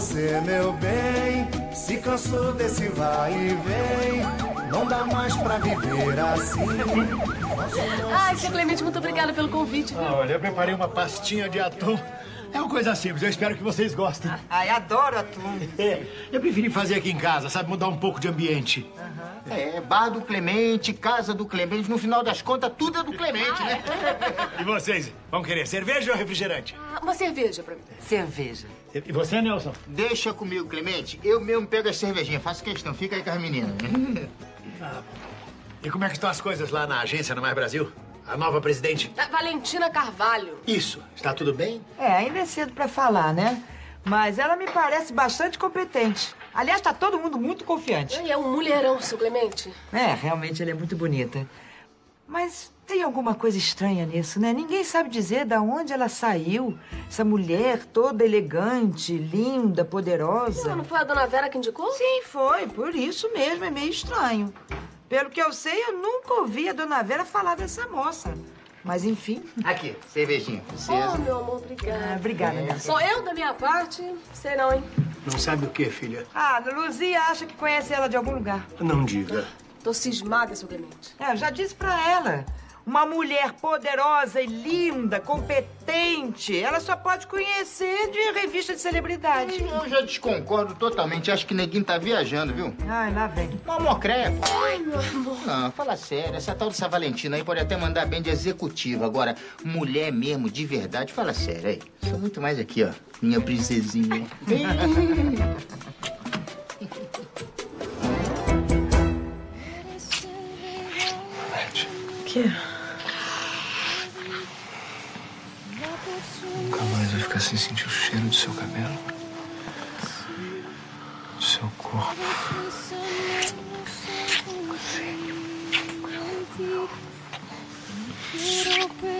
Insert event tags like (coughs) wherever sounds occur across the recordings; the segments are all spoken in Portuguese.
você, meu bem. Se cansou desse vai e vem. Não dá mais pra viver assim. Ai, seu Clemente, muito obrigada pelo convite. Ah, olha, eu preparei uma pastinha de atum. É uma coisa simples, eu espero que vocês gostem. Ai, adoro atum. É, eu preferi fazer aqui em casa, sabe? Mudar um pouco de ambiente. É, bar do Clemente, casa do Clemente. No final das contas, tudo é do Clemente, né? E vocês, vão querer cerveja ou refrigerante? Ah, Uma cerveja pra mim. Cerveja. E você, Nelson? Deixa comigo, Clemente. Eu mesmo pego as cervejinhas. Faço questão. Fica aí com as meninas. (laughs) E como é que estão as coisas lá na agência no Mais Brasil? A nova presidente? Ah, Valentina Carvalho. Isso. Está tudo bem? É, ainda é cedo pra falar, né? Mas ela me parece bastante competente. Aliás, tá todo mundo muito confiante. Ai, é um mulherão, seu Clemente. É, realmente ela é muito bonita. Mas tem alguma coisa estranha nisso, né? Ninguém sabe dizer da onde ela saiu. Essa mulher toda elegante, linda, poderosa. Não, não foi a dona Vera que indicou? Sim, foi. Por isso mesmo, é meio estranho. Pelo que eu sei, eu nunca ouvi a dona Vera falar dessa moça. Mas enfim. Aqui, cervejinha. Oh, meu amor, obrigada. Ah, obrigada, Nelson. Sou eu, da minha parte, sei não, hein? Não sabe o que, filha? Ah, Luzia acha que conhece ela de algum lugar. Não diga. Tô cismada, seu Clemente. É, eu já disse pra ela. Uma mulher poderosa e linda, competente, ela só pode conhecer de revista de celebridade. Eu já desconcordo totalmente. Acho que neguinho tá viajando, viu? Ai, lá vem. Uma mocreia. Ai, meu amor. Não, fala sério. Essa tal dessa Valentina aí pode até mandar bem de executiva. Agora, mulher mesmo, de verdade, fala sério aí. Sou muito mais aqui, ó. Minha princesinha. Quê? Nunca mais vai ficar sem sentir o cheiro do seu cabelo. Do seu corpo. Promete?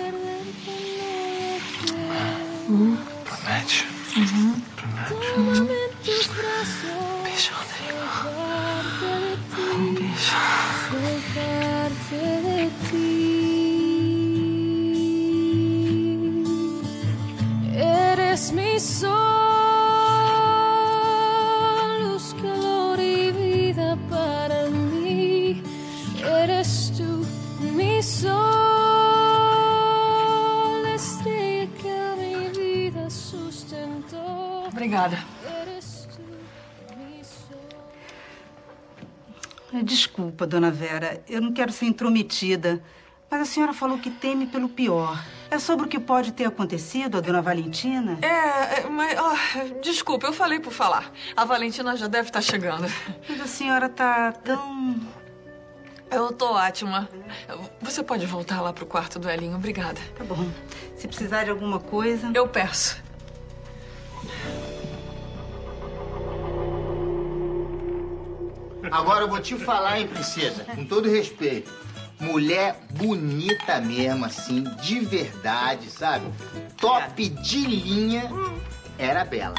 Mi sol, que mi vida sustentó. Obrigada. Sol. Desculpa, dona Vera, eu não quero ser intrometida, mas a senhora falou que teme pelo pior. É sobre o que pode ter acontecido a dona Valentina? É, é, mas, ó, desculpa, eu falei por falar. A Valentina já deve estar chegando. Mas a senhora tá tão. Eu tô ótima. Você pode voltar lá pro quarto do Elinho, obrigada. Tá bom. Se precisar de alguma coisa. Eu peço. Agora eu vou te falar, hein, princesa, com todo respeito. Mulher bonita mesmo, assim, de verdade, sabe? Top de linha, era bela.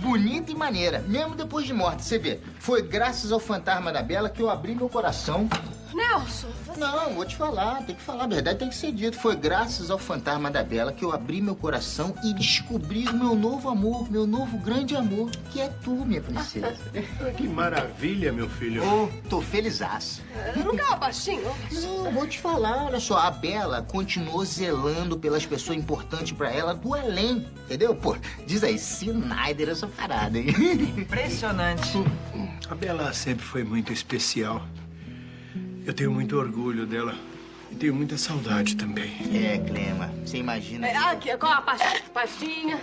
Bonita e maneira, mesmo depois de morte. Você vê, foi graças ao fantasma da Bela que eu abri meu coração. Nelson. Não, vou te falar, tem que falar a verdade, tem que ser dito. Foi graças ao fantasma da Bela que eu abri meu coração e descobri o meu novo amor, meu novo grande amor, que é tu, minha princesa. (laughs) Que maravilha, meu filho. Ô, tô felizaço. Não cala baixinho. Não, vou te falar, olha só, a Bela continuou zelando pelas pessoas importantes pra ela do além, entendeu? Pô, diz aí, Snyder essa parada, hein? Impressionante. A Bela sempre foi muito especial. Eu tenho muito orgulho dela. E tenho muita saudade também. É, Clema, você imagina. É, aqui, qual a past- pastinha?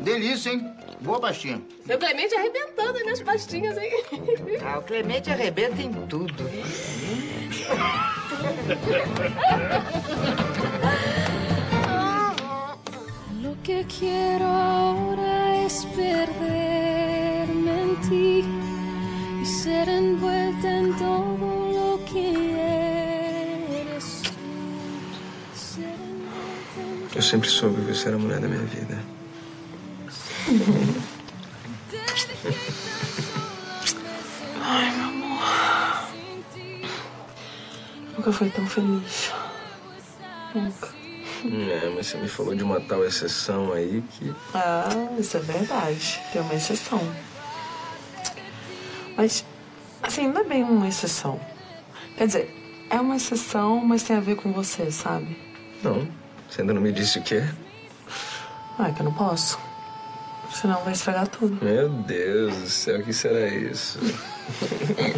Delícia, hein? Boa pastinha. Seu Clemente arrebentando as minhas pastinhas, hein? Ah, o Clemente arrebenta em tudo. Lo que quiero ahora es perderme en ti y ser envuelta en todo Eu sempre soube que você era a mulher da minha vida. Ai, meu amor. Nunca fui tão feliz. Nunca. É, mas você me falou de uma tal exceção aí que. Ah, isso é verdade. Tem uma exceção. Mas, assim, não é bem uma exceção. Quer dizer, é uma exceção, mas tem a ver com você, sabe? Não. Você ainda não me disse o que é? Ah, é que eu não posso. Senão vai estragar tudo. Meu Deus do céu, o que será isso?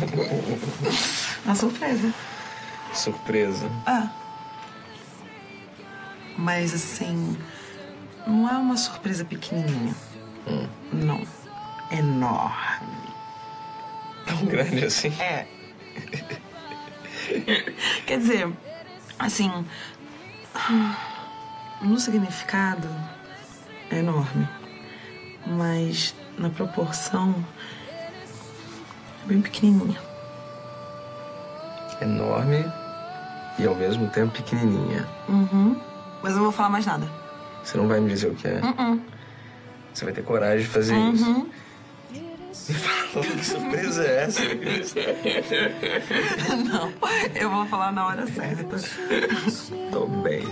(laughs) Uma surpresa. Surpresa. Ah. Mas assim, não é uma surpresa pequenininha. Hum. Não. Enorme. Tão grande assim? É. Quer dizer, assim, no significado é enorme, mas na proporção é bem pequenininha. Enorme e ao mesmo tempo pequenininha. Uhum. Mas eu não vou falar mais nada. Você não vai me dizer o que é? Uh-uh. Você vai ter coragem de fazer Uhum. isso. Me fala, que surpresa é essa? (laughs) Não, eu vou falar na hora certa. Tô bem.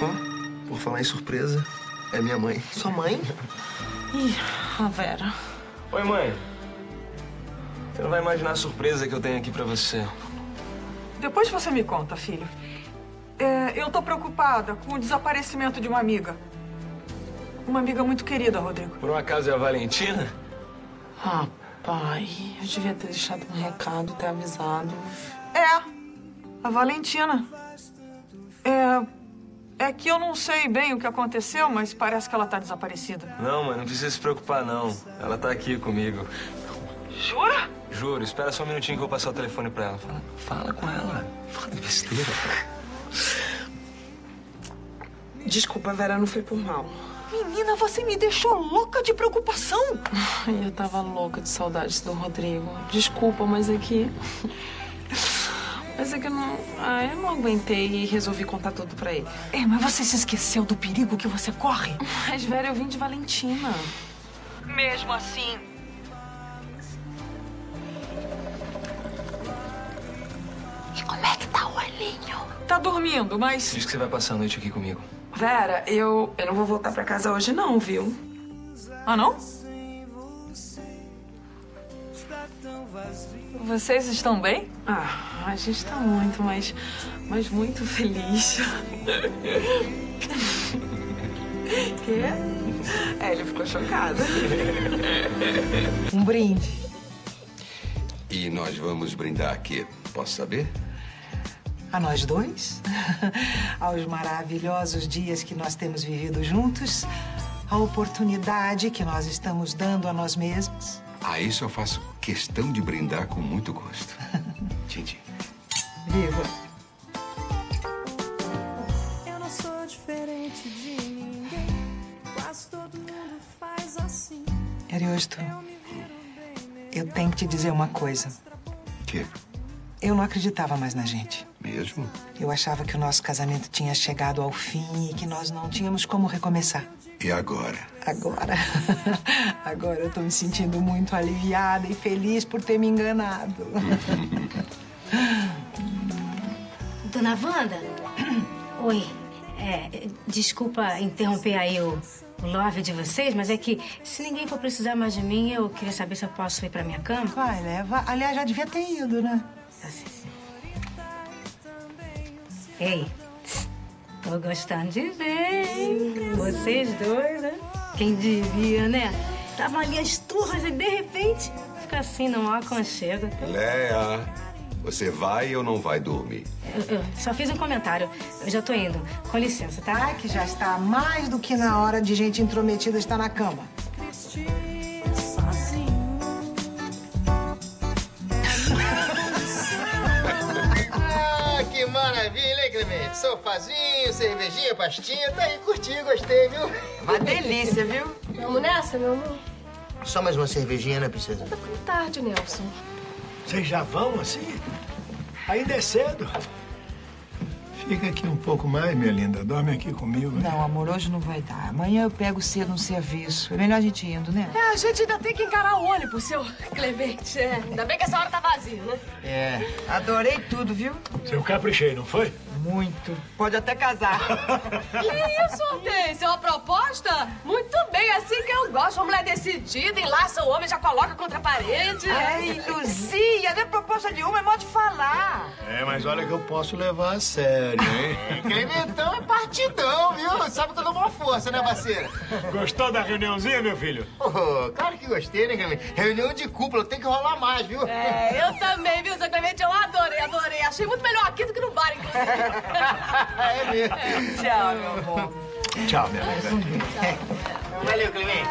Ó, por falar em surpresa, é minha mãe. Sua mãe? Ih, a Vera. Oi, mãe. Você não vai imaginar a surpresa que eu tenho aqui pra você. Depois você me conta, filho. É, eu tô preocupada com o desaparecimento de uma amiga. Uma amiga muito querida, Rodrigo. Por um acaso é a Valentina? Ah, pai, eu devia ter deixado um recado, ter avisado. É, a Valentina. É, que eu não sei bem o que aconteceu, mas parece que ela tá desaparecida. Não, mãe, não precisa se preocupar, não. Ela tá aqui comigo. Jura? Juro, espera só um minutinho que eu vou passar o telefone pra ela. Fala, fala com ela. Fala de besteira. Desculpa, Vera, não foi por mal. Menina, você me deixou louca de preocupação. Ai, eu tava louca de saudades do Rodrigo. Desculpa, mas é que. Mas é que eu não. Ah, eu não aguentei e resolvi contar tudo pra ele. É, mas você se esqueceu do perigo que você corre? (laughs) Mas, Vera, eu vim de Valentina. Mesmo assim. E como é que tá o olhinho? Tá dormindo, mas. Diz que você vai passar a noite aqui comigo. Vera, eu, eu não vou voltar pra casa hoje, não, viu? Ah, não? Vocês estão bem? Ah, a gente tá muito, mas. Mas muito feliz. Quê? É, ele ficou chocado. Um brinde. E nós vamos brindar aqui, posso saber? A nós dois, (laughs) aos maravilhosos dias que nós temos vivido juntos, a oportunidade que nós estamos dando a nós mesmos. A isso eu faço questão de brindar com muito gosto. (laughs) Tchim, Viva! Eu não sou diferente de ninguém. Quase todo mundo faz assim. Ariosto, eu tenho que te dizer uma coisa. Que? Eu não acreditava mais na gente. Mesmo? Eu achava que o nosso casamento tinha chegado ao fim e que nós não tínhamos como recomeçar. E agora? Agora, (laughs) agora eu tô me sentindo muito aliviada e feliz por ter me enganado. (laughs) Dona Wanda? (coughs) Oi. É, desculpa interromper aí o, o love de vocês, mas é que se ninguém for precisar mais de mim, eu queria saber se eu posso ir pra minha cama. Vai, leva. Aliás, já devia ter ido, né? Ei, tô gostando de ver, hein? Vocês dois, né? Quem diria, né? Estavam ali as turras e de repente fica assim, não há aconchego. Léa, você vai ou não vai dormir? Eu, eu só fiz um comentário. Eu já tô indo. Com licença, tá? Ai, que já está mais do que na hora de gente intrometida estar na cama. Ah, Sofazinho, cervejinha, pastinha. Tá aí, curti, gostei, viu? Uma delícia, viu? Vamos nessa, meu amor? Só mais uma cervejinha, né, princesa? Tá ficando tarde, Nelson. Vocês já vão assim? Ainda é cedo. Fica aqui um pouco mais, minha linda. Dorme aqui comigo. né? Não, amor, hoje não vai dar. Amanhã eu pego cedo no serviço. É melhor a gente ir indo, né? É, a gente ainda tem que encarar o ônibus, seu Clemente. É, ainda bem que essa hora tá vazia, né? É. Adorei tudo, viu? Eu caprichei, não foi? Muito. Pode até casar. Que isso, Hortência? É uma proposta? Muito bem, assim que eu gosto. Uma mulher decidida, enlaça o homem, já coloca contra a parede. Ai, Luzia, não é proposta de uma, é modo de falar. É, mas olha que eu posso levar a sério, hein? (laughs) Clementão é partidão, viu? Sabe que eu dou uma força, né, parceira? Gostou da reuniãozinha, meu filho? Oh, claro que gostei, né, Clemente? Reunião de cúpula, tem que rolar mais, viu? É, eu também, viu, seu Clemente? Eu adorei, adorei. Achei muito melhor aqui do que no bar, inclusive. (laughs) é mesmo. Tchau, meu amor. Tchau, minha linda. Valeu, Clemente.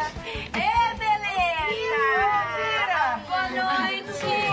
Ê, beleza! Boa noite!